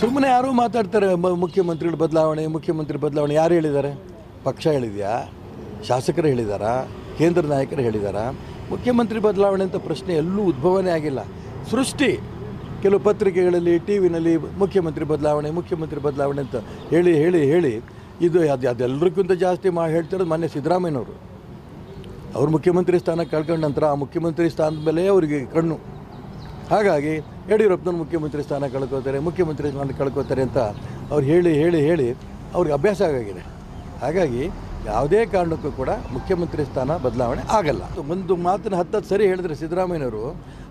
ಸುಮ್ಮನೆ ಯಾರೂ ಮಾತಾಡ್ತಾರೆ? ಮುಖ್ಯಮಂತ್ರಿಗಳು ಬದಲಾವಣೆ, ಮುಖ್ಯಮಂತ್ರಿ ಬದಲಾವಣೆ ಯಾರು ಹೇಳಿದ್ದಾರೆ? ಪಕ್ಷ ಹೇಳಿದೆಯಾ? ಶಾಸಕರು ಹೇಳಿದಾರಾ ಕೇಂದ್ರ ನಾಯಕರು ಹೇಳಿದಾರಾ ಮುಖ್ಯಮಂತ್ರಿ ಬದಲಾವಣೆ ಅಂತ ಪ್ರಶ್ನೆ ಎಲ್ಲೂ ಉದ್ಭವನೇ ಆಗಿಲ್ಲ. ಸೃಷ್ಟಿ, ಕೆಲವು ಪತ್ರಿಕೆಗಳಲ್ಲಿ, ಟಿ ವಿನಲ್ಲಿ ಮುಖ್ಯಮಂತ್ರಿ ಬದಲಾವಣೆ ಮುಖ್ಯಮಂತ್ರಿ ಬದಲಾವಣೆ ಅಂತ ಹೇಳಿ ಹೇಳಿ ಹೇಳಿ, ಇದು ಅದು, ಅದೆಲ್ಲರಿಗಿಂತ ಜಾಸ್ತಿ ಮಾ, ಹೇಳ್ತಿರೋದು ಮೊನ್ನೆ ಸಿದ್ದರಾಮಯ್ಯನವರು. ಅವರು ಮುಖ್ಯಮಂತ್ರಿ ಸ್ಥಾನ ಕಳ್ಕೊಂಡ ನಂತರ ಆ ಮುಖ್ಯಮಂತ್ರಿ ಸ್ಥಾನದ ಮೇಲೆ ಅವರಿಗೆ ಕಣ್ಣು. ಹಾಗಾಗಿ ಯಡಿಯೂರಪ್ಪನವ್ರು ಮುಖ್ಯಮಂತ್ರಿ ಸ್ಥಾನ ಕಳ್ಕೊತಾರೆ, ಮುಖ್ಯಮಂತ್ರಿ ಸ್ಥಾನ ಕಳ್ಕೊತಾರೆ ಅಂತ ಅವ್ರು ಹೇಳಿ ಹೇಳಿ ಹೇಳಿ ಅವ್ರಿಗೆ ಅಭ್ಯಾಸ ಆಗಿದೆ ಹಾಗಾಗಿ ಯಾವುದೇ ಕಾರಣಕ್ಕೂ ಕೂಡ ಮುಖ್ಯಮಂತ್ರಿ ಸ್ಥಾನ ಬದಲಾವಣೆ ಆಗಲ್ಲ. ಒಂದು ಮಾತನ್ನು ಹತ್ತತ್ತು ಸರಿ ಹೇಳಿದ್ರೆ ಸಿದ್ದರಾಮಯ್ಯನವರು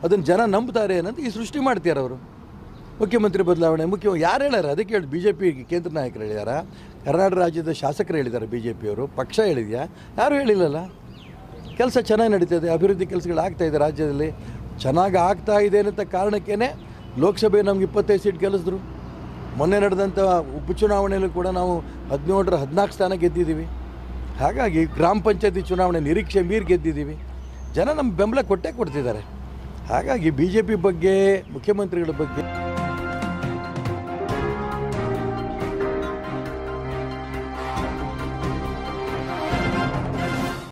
ಅದನ್ನು ಜನ ನಂಬ್ತಾರೆ ಏನಂತ ಈ ಸೃಷ್ಟಿ ಮಾಡ್ತಾರೆ ಅವರು. ಮುಖ್ಯಮಂತ್ರಿ ಬದಲಾವಣೆ, ಮುಖ್ಯ ಯಾರು ಹೇಳ್ಯಾರ? ಅದಕ್ಕೆ ಹೇಳಿ ಬಿ ಜೆ ಪಿ ಕೇಂದ್ರ ನಾಯಕರು ಹೇಳಿದಾರ ಕರ್ನಾಟಕ ರಾಜ್ಯದ ಶಾಸಕರು ಹೇಳಿದ್ದಾರೆ ಬಿ ಜೆ ಪಿಯವರು ಪಕ್ಷ ಹೇಳಿದ್ಯಾ? ಯಾರು ಹೇಳಿಲ್ಲಲ್ಲ? ಕೆಲಸ ಚೆನ್ನಾಗಿ ನಡೀತದೆ ಅಭಿವೃದ್ಧಿ ಕೆಲಸಗಳು ಆಗ್ತಾಯಿದೆ ರಾಜ್ಯದಲ್ಲಿ. ಚೆನ್ನಾಗಿ ಆಗ್ತಾ ಇದೆ ಅನ್ನೋ ಕಾರಣಕ್ಕೇ ಲೋಕಸಭೆ ನಮ್ಗೆ ಇಪ್ಪತ್ತೈದು ಸೀಟ್ ಗೆಲ್ಲಿಸಿದ್ರು. ಮೊನ್ನೆ ನಡೆದಂಥ ಉಪಚುನಾವಣೆಯಲ್ಲೂ ಕೂಡ ನಾವು ಹದಿನೇಳರ ಹದಿನಾಲ್ಕು ಸ್ಥಾನ ಗೆದ್ದಿದ್ದೀವಿ. ಹಾಗಾಗಿ ಗ್ರಾಮ ಪಂಚಾಯತಿ ಚುನಾವಣೆ ನಿರೀಕ್ಷೆ ಮೀರಿ ಗೆದ್ದಿದ್ದೀವಿ. ಜನ ನಮ್ಮ ಬೆಂಬಲ ಕೊಟ್ಟೇ ಕೊಡ್ತಿದ್ದಾರೆ. ಹಾಗಾಗಿ ಬಿ ಬಗ್ಗೆ, ಮುಖ್ಯಮಂತ್ರಿಗಳ ಬಗ್ಗೆ